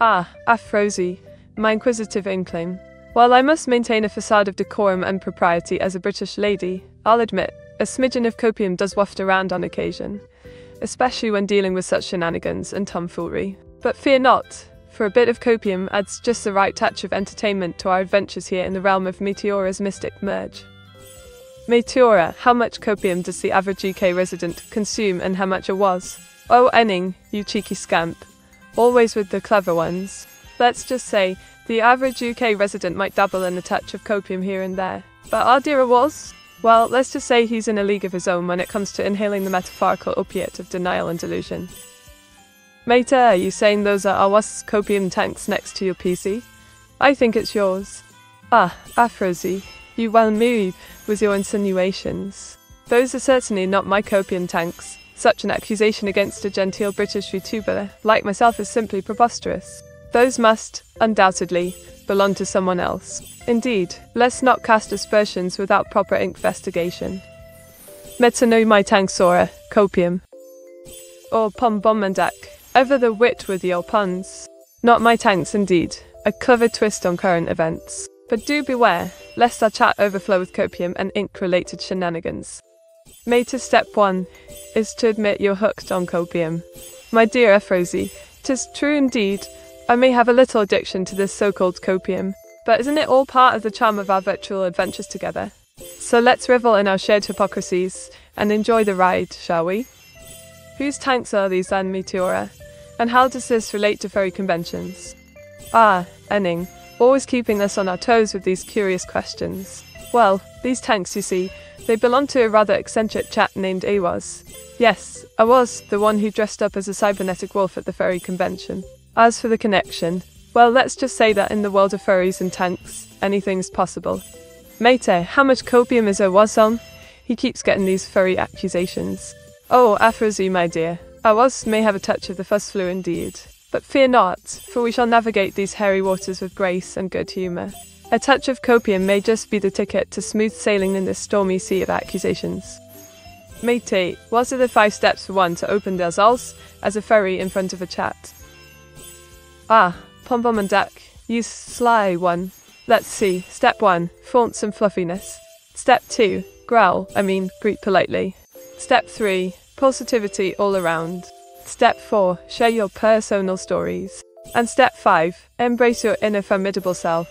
Ah, Aphrosie, my inquisitive inkling. While I must maintain a facade of decorum and propriety as a British lady, I'll admit, a smidgen of copium does waft around on occasion, especially when dealing with such shenanigans and tomfoolery. But fear not, for a bit of copium adds just the right touch of entertainment to our adventures here in the realm of Meteora's mystic merge. Meteora, how much copium does the average UK resident consume and how much it was? Oh, Enning, you cheeky scamp. Always with the clever ones. Let's just say, the average UK resident might dabble in a touch of copium here and there. But our dear was? Well, let's just say he's in a league of his own when it comes to inhaling the metaphorical opiate of denial and delusion. Mate, are you saying those are Awas copium tanks next to your PC? I think it's yours. Ah, Aphrosie, you well move with your insinuations. Those are certainly not my copium tanks. Such an accusation against a genteel British VTuber like myself is simply preposterous. Those must, undoubtedly, belong to someone else. Indeed, let's not cast aspersions without proper investigation. Metano my tank Sora, copium. Or pom pombomandak, Ever the wit with your puns. Not my tanks indeed. A clever twist on current events. But do beware, lest our chat overflow with copium and ink related shenanigans. Mate step one is to admit you're hooked on copium. My dear Ephrosie, tis true indeed, I may have a little addiction to this so called copium, but isn't it all part of the charm of our virtual adventures together? So let's revel in our shared hypocrisies and enjoy the ride, shall we? Whose tanks are these then, Meteora? And how does this relate to furry conventions? Ah, Enning, always keeping us on our toes with these curious questions. Well, these tanks, you see, they belong to a rather eccentric chap named Awaz. Yes, I was the one who dressed up as a cybernetic wolf at the furry convention. As for the connection, well, let's just say that in the world of furries and tanks, anything's possible. Mate, eh, how much copium is Awaz on? He keeps getting these furry accusations. Oh, Aphrosie, my dear, Ours may have a touch of the fuss flu indeed, but fear not, for we shall navigate these hairy waters with grace and good humour. A touch of copium may just be the ticket to smooth sailing in this stormy sea of accusations. Mate, what are the five steps for one to open their zals as a furry in front of a chat? Ah, pom pom and duck, you sly one. Let's see. Step one, flaunt and fluffiness. Step two, growl, I mean, greet politely. Step three, Positivity all around. Step 4 Share your personal stories. And step 5 Embrace your inner formidable self.